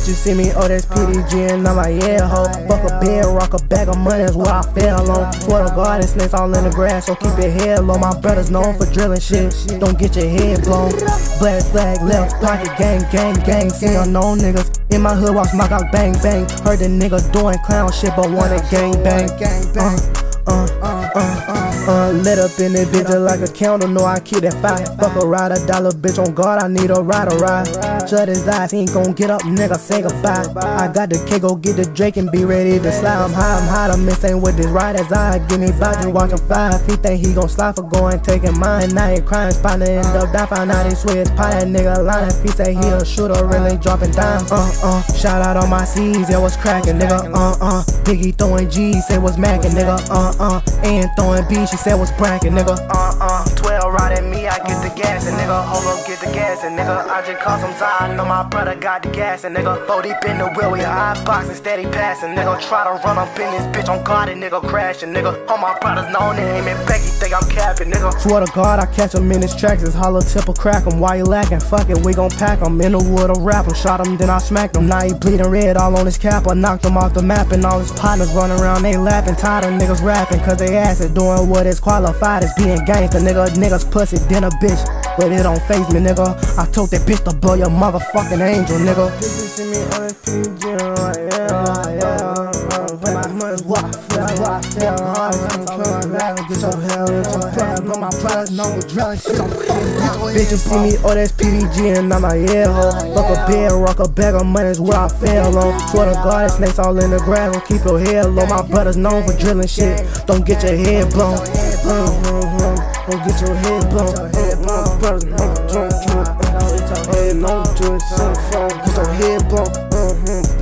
see me, oh, that's PDG, and I'm like, yeah, ho. Fuck a bed, rock a bag of money, that's what I fell on. Swear to God, and snakes all in the grass, so keep your head low. My brother's known for drilling shit, don't get your head blown. Black flag, left pocket, gang, gang, gang. See unknown niggas in my hood, watch my cock bang, bang. Heard the nigga doing clown shit, but wanted gang, bang. Uh, uh, uh, uh. Uh, lit up in it, bitch, like a candle. no, I keep that fire. Fuck a ride, a dollar, bitch. On guard, I need a ride, a ride. Shut his eyes, he ain't gon' get up, nigga. Say goodbye. I got the K, go get the Drake and be ready to slide. I'm high, I'm hot. I'm missing with this ride as I give me back. Just watch him fly. If he think he gon' slide for going, taking mine. Now he crying, spot end up down. Find out he swear pie. That nigga lying. If he say he a shooter, really dropping down. Uh, uh. Shout out on my C's, yeah, what's cracking, nigga. Uh, uh. Biggie throwing G's, say what's macking, nigga. Uh, uh. And throwing B, she said what's bracket, nigga. Uh uh, 12 riding me, I get the gas, and nigga, hold up, get the gas, and nigga, I just caught some time, know my brother got the gas, and nigga, four deep in the wheel, we high boxing, steady passing, nigga, try to run up in this bitch God, and nigga, crashing, nigga, all my brothers know name, and Becky think I'm capping, nigga. Swear to God, I catch him in his tracks, his hollow tip will crack him, why you lacking? Fuck it, we gon' pack him, in the wood, I rap him, shot him, then I smacked him, now he bleeding red all on his cap, I knocked him off the map, and all his partners running around, they lapping, tired of niggas rapping, cause they ass it doing what is qualified as being gangster, nigga. Niggas pussy, then a bitch. But it don't phase me, nigga. I told that bitch to blow your motherfucking angel, nigga. Bitches see me on the PG, like, yeah, I feel. I'm coming back, get your hell, get your hell. Know my know we drilling shit. Bitches see me, oh, that's PDG, and I'm like, yeah, ho. Fuck a bed, rock a bag of money is what I fell on. Swear to God, that snakes all in the grass, gon' keep your head low. My brothers known for drilling shit. Don't get your head blown. Don't get your head blown. My brothers know drunk, drunk. Hey, no, do it, son, get your head blown. Mm-hmm.